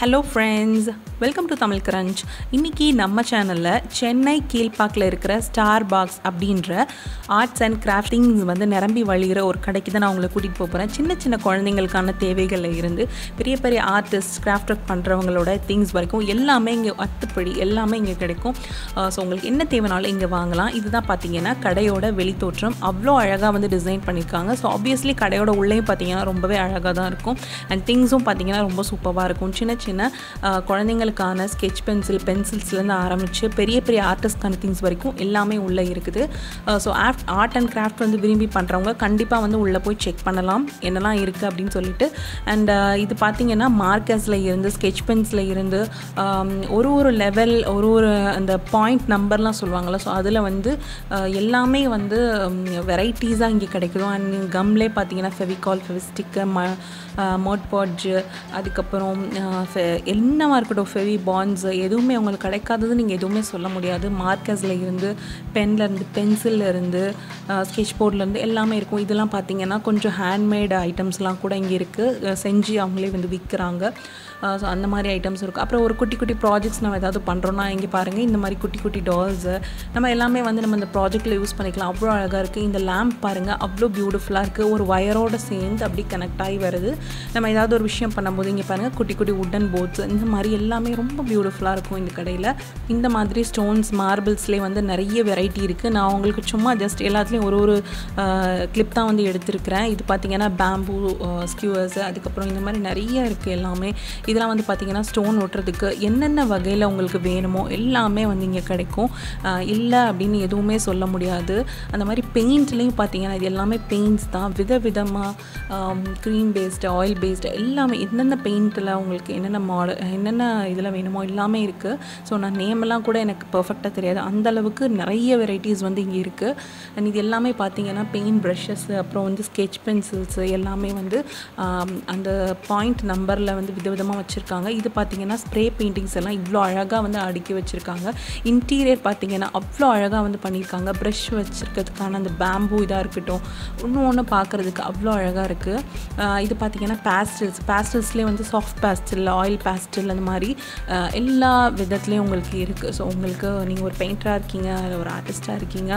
Hello friends welcome to Tamil crunch இன்றைக்கி நம்ம சேனலில் சென்னை கீழ்ப்பாக்கில் இருக்கிற ஸ்டார் பாக்ஸ் அப்படின்ற ஆர்ட்ஸ் அண்ட் கிராஃப்டிங்ஸ் வந்து நிரம்பி வழிகிற ஒரு கடைக்கு தான் நான் உங்களை கூட்டிகிட்டு போக போகிறேன் சின்ன சின்ன குழந்தைங்களுக்கான தேவைகளில் இருந்து பெரிய பெரிய ஆர்டிஸ்ட் கிராஃப்ட் ஒர்க் பண்ணுறவங்களோட திங்ஸ் வரைக்கும் எல்லாமே இங்கே அத்துப்படி எல்லாமே இங்கே கிடைக்கும். ஸோ உங்களுக்கு என்ன தேவைனாலும் இங்கே வாங்கலாம். இதுதான் பார்த்தீங்கன்னா கடையோட வெளித்தோற்றம். அவ்வளோ அழகாக வந்து டிசைன் பண்ணியிருக்காங்க ஸோ ஆப்வியஸ்லி கடையோட உள்ளேயும் பார்த்தீங்கன்னா ரொம்பவே அழகாக தான் இருக்கும். அண்ட் திங்ஸும் பார்த்தீங்கன்னா ரொம்ப சூப்பராக இருக்கும். சின்ன சின்ன குழந்தைங்களுக்கு குழந்தைங்களுக்கான ஸ்கெச் பென்சில் பென்சில்ஸ்லேருந்து ஆரம்பித்து பெரிய பெரிய ஆர்டிஸ்ட்கான திங்ஸ் வரைக்கும் எல்லாமே உள்ளே இருக்குது. So art art and craft வந்து விரும்பி பண்ணுறவங்க கண்டிப்பாக வந்து உள்ளே போய் செக் பண்ணலாம். என்னெல்லாம் இருக்குது அப்படின்னு சொல்லிட்டு. அண்ட் இது பார்த்தீங்கன்னா மார்க்கர்ஸில் இருந்து ஸ்கெச் பென்ஸில் இருந்து ஒரு ஒரு லெவல் ஒரு ஒரு அந்த பாயிண்ட் நம்பர்லாம் சொல்லுவாங்கள்ல ஸோ அதில் வந்து எல்லாமே வந்து வெரைட்டிஸாக இங்கே கிடைக்குது. அண்ட் கம்லே பார்த்தீங்கன்னா ஃபெவிகால் ஃபெவிஸ்டிக்கு ம மோட் பாட்ஜு அதுக்கப்புறம் என்னவாக இருக்கட்டும் ஃபெவி பாண்ட்ஸ் எதுவுமே உங்களுக்கு கிடைக்காதது நீங்கள் எதுவுமே சொல்ல முடியாது. மார்க்கர்ஸில் இருந்து பென்லருந்து பென்சிலேருந்து ஸ்கெட்ச் ஸ்கெச் போர்ட்லேருந்து எல்லாமே இருக்கும். இதெல்லாம் பார்த்தீங்கன்னா கொஞ்சம் ஹேண்ட்மேட் ஐட்டம்ஸ்லாம் கூட இங்கே இருக்குது செஞ்சு அவங்களே வந்து விற்கிறாங்க. ஸோ அந்த மாதிரி ஐட்டம்ஸ் இருக்கும் அப்புறம் ஒரு குட்டி குட்டி ப்ராஜெக்ட்ஸ் நம்ம ஏதாவது பண்ணுறோன்னா இங்கே பாருங்கள் இந்த மாதிரி குட்டி குட்டி டால்ஸு நம்ம எல்லாமே வந்து நம்ம இந்த ப்ராஜெக்ட்டில் யூஸ் பண்ணிக்கலாம். அவ்வளோ அழகாக இருக்குது இந்த லேம்ப் பாருங்கள் அவ்வளோ பியூட்டிஃபுல்லாக இருக்குது ஒரு ஒயரோட சேர்ந்து அப்படி கனெக்ட் ஆகி வருது. நம்ம ஏதாவது ஒரு விஷயம் பண்ணும்போது இங்கே பாருங்கள் குட்டி குட்டி உட்டன் போட்ஸ் இந்த மாதிரி எல்லாமே ரொம்ப பியூட்டிஃபுல்லாக இருக்கும் இந்த கடையில். இந்த மாதிரி ஸ்டோன்ஸ் மார்பிள்ஸ்லேயே வந்து நிறைய வெரைட்டி இருக்குது நான் உங்களுக்கு சும்மா ஜஸ்ட் எல்லாத்துலேயும் ஒரு ஒரு கிளிப் தான் வந்து எடுத்திருக்கிறேன். இது பார்த்தீங்கன்னா பேம்பூ ஸ்கியூவர்ஸ் அதுக்கப்புறம் இந்த மாதிரி நிறைய இருக்குது எல்லாமே. இதெல்லாம் வந்து பார்த்திங்கன்னா ஸ்டோன் ஒட்டுறதுக்கு என்னென்ன வகையில் உங்களுக்கு வேணுமோ எல்லாமே வந்து இங்கே கிடைக்கும். இல்லை அப்படின்னு எதுவுமே சொல்ல முடியாது. அந்த மாதிரி பெயிண்ட்லேயும் பார்த்தீங்கன்னா இது எல்லாமே பெயிண்ட்ஸ் தான். வித விதமாக க்ரீம் பேஸ்டு ஆயில் பேஸ்டு எல்லாமே என்னென்ன பெயிண்ட்டில் உங்களுக்கு என்னென்ன மாடல் என்னென்ன இதில் வேணுமோ எல்லாமே இருக்குது ஸோ நான் நேமெல்லாம் கூட எனக்கு பர்ஃபெக்டாக தெரியாது. அந்தளவுக்கு நிறைய வெரைட்டிஸ் வந்து இங்கே இருக்குது அண்ட் இது எல்லாமே பார்த்தீங்கன்னா பெயிண்ட் ப்ரஷஸ் அப்புறம் வந்து ஸ்கெச் பென்சில்ஸ் எல்லாமே வந்து அந்த பாயிண்ட் நம்பரில் வந்து விதவிதமாக வச்சுருக்காங்க. இது பார்த்தீங்கன்னா ஸ்ப்ரே பெயிண்டிங்ஸ் எல்லாம் இவ்வளோ அழகாக வந்து அடுக்கி வச்சுருக்காங்க. இன்டீரியர் பார்த்திங்கன்னா அவ்வளோ அழகாக வந்து பண்ணியிருக்காங்க ப்ரஷ் வச்சுருக்கிறதுக்கான அந்த பேம்பூ இதாக இருக்கட்டும் இன்னும் ஒன்று பார்க்குறதுக்கு அவ்வளோ அழகாக இருக்குது இது பார்த்திங்கன்னா பேஸ்டல்ஸ் பேஸ்டல்ஸ்லேயே வந்து சாஃப்ட் பேஸ்டல் ஆயில் பேஸ்டல் அந்த மாதிரி எல்லா விதத்துலேயும் உங்களுக்கு இருக்குது ஸோ உங்களுக்கு நீங்கள் ஒரு பெயிண்டராக இருக்கீங்க ஒரு ஆர்டிஸ்ட்டாக இருக்கீங்க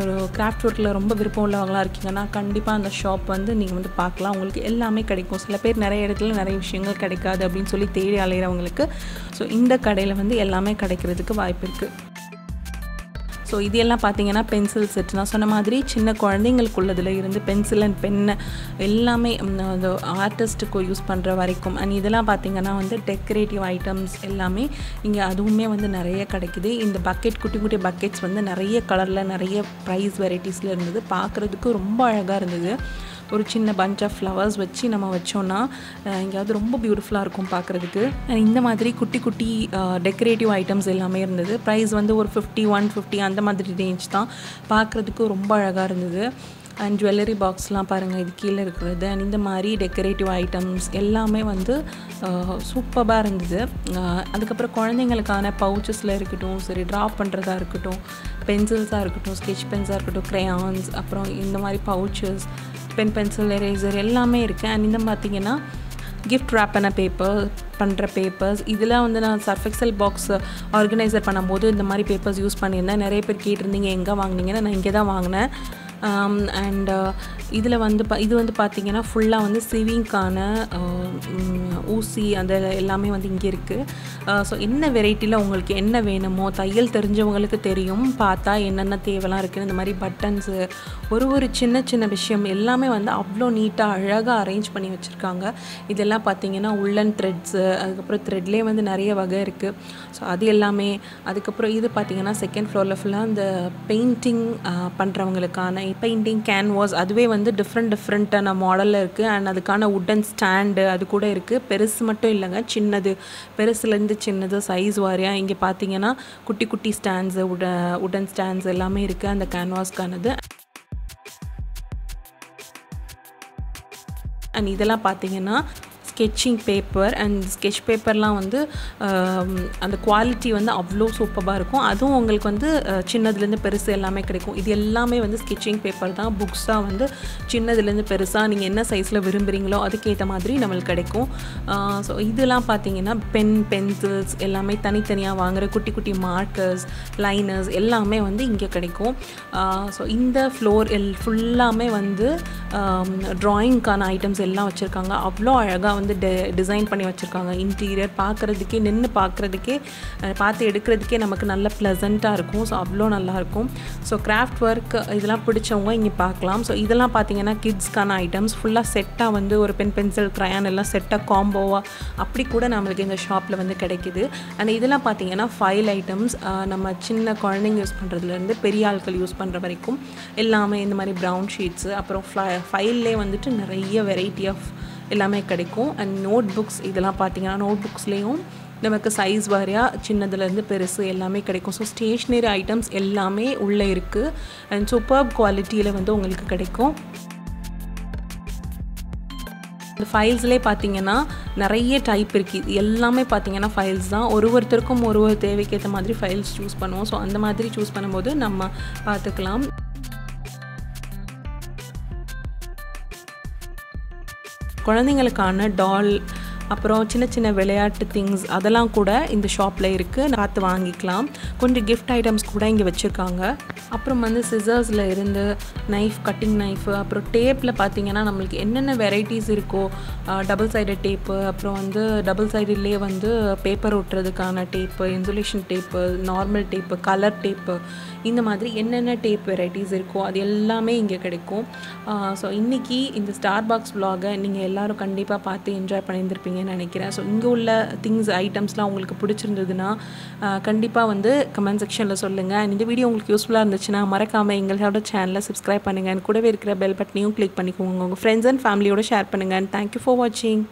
ஒரு கிராஃப்ட் ஒர்க்கில் ரொம்ப விருப்பம் உள்ளவங்களாக இருக்கீங்கன்னா கண்டிப்பாக அந்த ஷாப் வந்து நீங்கள் வந்து பார்க்கலாம். உங்களுக்கு எல்லாமே கிடைக்கும். சில பேர் நிறைய இடத்துல நிறைய விஷயங்கள் கிடைக்காது அப்படின்னு சொல்லி தேடி அலைகிறவங்களுக்கு ஸோ இந்த கடையில் வந்து எல்லாமே கிடைக்கிறதுக்கு வாய்ப்பு இருக்குது ஸோ இது எல்லாம் பார்த்தீங்கன்னா பென்சில் செட் நான் சொன்ன மாதிரி சின்ன குழந்தைங்களுக்குள்ளதில் இருந்து பென்சில் அண்ட் பென்னு எல்லாமே அந்த ஆர்டிஸ்ட்டுக்கு யூஸ் பண்ணுற வரைக்கும். அண்ட் இதெல்லாம் பார்த்தீங்கன்னா வந்து டெக்கரேட்டிவ் ஐட்டம்ஸ் எல்லாமே இங்கே அதுவுமே வந்து நிறைய கிடைக்குது. இந்த பக்கெட் குட்டி குட்டி பக்கெட்ஸ் வந்து நிறைய கலரில் நிறைய ப்ரைஸ் வெரைட்டிஸில் இருந்தது. பார்க்குறதுக்கு ரொம்ப அழகாக இருந்தது. ஒரு சின்ன பஞ்ச் ஆஃப் ஃப்ளவர்ஸ் வச்சு நம்ம வச்சோன்னா எங்கேயாவது ரொம்ப பியூட்டிஃபுல்லாக இருக்கும் பார்க்குறதுக்கு. இந்த மாதிரி குட்டி குட்டி டெக்கரேட்டிவ் ஐட்டம்ஸ் எல்லாமே இருந்தது. ப்ரைஸ் வந்து ஒரு ஃபிஃப்டி ஒன் ஃபிஃப்டி அந்த மாதிரி ரேஞ்ச் தான். பார்க்குறதுக்கு ரொம்ப அழகாக இருந்தது. அண்ட் ஜுவல்லரி பாக்ஸ்லாம் பாருங்கள் இது கீழே இருக்கிறது. அண்ட் இந்த மாதிரி டெக்கரேட்டிவ் ஐட்டம்ஸ் எல்லாமே வந்து சூப்பராக இருந்தது. அதுக்கப்புறம் குழந்தைங்களுக்கான பவுச்சஸில் இருக்கட்டும் சரி ட்ரா பண்ணுறதா இருக்கட்டும் பென்சில்ஸாக இருக்கட்டும் ஸ்கெச் பென்ஸாக இருக்கட்டும் க்ரையான்ஸ் அப்புறம் இந்த மாதிரி பவுச்சஸ் பென் பென்சில் எரேசர் எல்லாமே இருக்குது அண்ட் இந்த பார்த்தீங்கன்னா கிஃப்ட் ரேப் பண்ண பேப்பர் பண்ணுற பேப்பர்ஸ் இதெல்லாம் வந்து நான் சர்ஃபெக்சல் பாக்ஸ் ஆர்கனைசர் பண்ணும்போது இந்த மாதிரி பேப்பர்ஸ் யூஸ் பண்ணியிருந்தேன். நிறைய பேர் கேட்டிருந்தீங்க எங்கே வாங்கினீங்கன்னா. நான் இங்கே தான் வாங்கினேன். Um, அண்ட் uh, இதில் வந்து பா இது வந்து பார்த்திங்கன்னா ஃபுல்லாக வந்து சிவிங்க்கான uh, ஊசி அந்த எல்லாமே வந்து இங்கே இருக்குது ஸோ uh, என்ன வெரைட்டியில் உங்களுக்கு என்ன வேணுமோ தையல் தெரிஞ்சவங்களுக்கு தெரியும் பார்த்தா என்னென்ன தேவைலாம் இருக்குன்னு இந்த மாதிரி பட்டன்ஸு ஒரு ஒரு சின்ன சின்ன விஷயம் எல்லாமே வந்து அவ்வளோ நீட்டாக அழகாக அரேஞ்ச் பண்ணி வச்சுருக்காங்க. இதெல்லாம் பார்த்திங்கன்னா உள்ளன் த்ரெட்ஸு அதுக்கப்புறம் த்ரெட்லேயே வந்து நிறைய வகை இருக்குது ஸோ அது எல்லாமே அதுக்கப்புறம் இது பார்த்தீங்கன்னா செகண்ட் ஃப்ளோரில் ஃபுல்லாக இந்த பெயிண்டிங் பண்ணுறவங்களுக்கான பெயிண்டிங் கேன்வாஸ் அதுவே வந்து டிஃப்ரெண்ட் டிஃப்ரெண்ட்டான மாடலில் இருக்குது அண்ட் அதுக்கான உட்டன் ஸ்டாண்டு அது கூட இருக்குது பெருசு மட்டும் இல்லைங்க. சின்னது. பெருசுலேருந்து சின்னது சைஸ் வாரியாக இங்கே பார்த்தீங்கன்னா குட்டி குட்டி ஸ்டாண்ட்ஸு உட உடன் ஸ்டாண்ட்ஸ் எல்லாமே இருக்குது அந்த கேன்வாஸ்க்கானது அண்ட் இதெல்லாம் பார்த்தீங்கன்னா ஸ்கெட்சிங் பேப்பர் அண்ட் ஸ்கெட்ச் பேப்பர்லாம் வந்து அந்த குவாலிட்டி வந்து அவ்வளோ சூப்பராக இருக்கும். அதுவும் உங்களுக்கு வந்து சின்னதுலேருந்து பெருசு எல்லாமே கிடைக்கும். இது எல்லாமே வந்து ஸ்கெட்சிங் பேப்பர் தான். புக்ஸாக வந்து சின்னதுலேருந்து பெருசாக நீங்கள் என்ன சைஸில் விரும்புகிறீங்களோ அதுக்கேற்ற மாதிரி நம்மளுக்கு கிடைக்கும். ஸோ இதெல்லாம் பார்த்தீங்கன்னா பென் பென்சில்ஸ் எல்லாமே தனித்தனியாக வாங்குகிற குட்டி குட்டி மார்க்கர்ஸ் லைனர்ஸ் எல்லாமே வந்து இங்கே கிடைக்கும். ஸோ இந்த ஃப்ளோர் எல் ஃபுல்லாமே வந்து ட்ராயிங்க்கான ஐட்டம்ஸ் எல்லாம் வச்சுருக்காங்க. அவ்வளோ அழகாக வந்து டெ டிசைன் பண்ணி வச்சுருக்காங்க. இன்டீரியர் பார்க்குறதுக்கே நின்று பார்க்குறதுக்கே பார்த்து எடுக்கிறதுக்கே நமக்கு நல்ல ப்ளசண்ட்டாக இருக்கும். ஸோ அவ்வளோ நல்லாயிருக்கும் ஸோ கிராஃப்ட் ஒர்க் இதெல்லாம் பிடிச்சவங்க இங்கே பார்க்கலாம் ஸோ இதெல்லாம் பார்த்தீங்கன்னா கிட்ஸ்க்கான ஐட்டம்ஸ் ஃபுல்லாக செட்டாக வந்து ஒரு பென் பென்சில் க்ரையான் எல்லாம் செட்டாக காம்போவாக அப்படி கூட நம்மளுக்கு இந்த ஷாப்பில் வந்து கிடைக்குது. அண்ட் இதெல்லாம் பார்த்தீங்கன்னா ஃபைல் ஐட்டம்ஸ் நம்ம சின்ன குழந்தைங்க யூஸ் பண்ணுறதுலேருந்து பெரிய ஆட்கள் யூஸ் பண்ணுற வரைக்கும் எல்லாமே இந்த மாதிரி ப்ரௌன் ஷீட்ஸு அப்புறம் ஃபைல்லே வந்துட்டு நிறைய வெரைட்டி ஆஃப் எல்லாமே கிடைக்கும். அண்ட் நோட் புக்ஸ் இதெல்லாம் பார்த்தீங்கன்னா நோட் புக்ஸ்லேயும் நமக்கு சைஸ் வாரியாக சின்னதுலேருந்து பெருசு எல்லாமே கிடைக்கும். ஸோ ஸ்டேஷ்னரி ஐட்டம்ஸ் எல்லாமே உள்ளே இருக்குது அண்ட் சூப்பர் குவாலிட்டியில் வந்து உங்களுக்கு கிடைக்கும். இந்த ஃபைல்ஸ்லேயே பார்த்தீங்கன்னா நிறைய டைப் இருக்குது இது எல்லாமே பார்த்தீங்கன்னா ஃபைல்ஸ் தான். ஒரு ஒருத்தருக்கும் ஒரு ஒரு தேவைக்கேற்ற மாதிரி ஃபைல்ஸ் சூஸ் பண்ணுவோம். ஸோ அந்த மாதிரி சூஸ் பண்ணும்போது நம்ம பார்த்துக்கலாம் குழந்தைங்களுக்கான டால் அப்புறம் சின்ன சின்ன விளையாட்டு திங்ஸ் அதெல்லாம் கூட இந்த ஷாப்பில் இருக்குது பார்த்து வாங்கிக்கலாம். கொஞ்சம் கிஃப்ட் ஐட்டம்ஸ் கூட இங்கே வச்சுருக்காங்க. அப்புறம் வந்து சிசர்ஸில் இருந்து நைஃப் கட்டிங் நைஃபு அப்புறம் டேப்பில் பார்த்தீங்கன்னா நம்மளுக்கு என்னென்ன வெரைட்டிஸ் இருக்கோ டபுள் சைடு டேப்பு அப்புறம் வந்து டபுள் சைடுலேயே வந்து paper ஒட்டுறதுக்கான tape insulation tape normal tape colour tape இந்த மாதிரி என்னென்ன டேப் வெரைட்டிஸ் இருக்கோ அது எல்லாமே இங்கே கிடைக்கும். ஸோ இன்றைக்கி இந்த ஸ்டார் பாக்ஸ் விலாகை நீங்கள் எல்லோரும் கண்டிப்பாக பார்த்து என்ஜாய் பண்ணியிருந்திருப்பீங்கன்னு நினைக்கிறேன். ஸோ இங்கே உள்ள திங்ஸ் ஐட்டம்ஸ்லாம் உங்களுக்கு பிடிச்சிருந்ததுன்னா கண்டிப்பாக வந்து கமெண்ட் செக்ஷனில் சொல்லுங்கள் அண்ட் இந்த வீடியோ உங்களுக்கு யூஸ்ஃபுல்லாக இருந்துச்சுன்னா மறக்காமல் எங்களோட சேனலை சப்ஸ்கிரைப் பண்ணுங்கள் கூடவே இருக்கிற பெல் பட்டனையும் கிளிக் பண்ணிக்கோங்க. உங்கள் ஃப்ரெண்ட்ஸ் அண்ட் ஃபேமிலியோட ஷேர் பண்ணுங்கள் அண்ட் தேங்க்யூ ஃபார் வாட்சிங்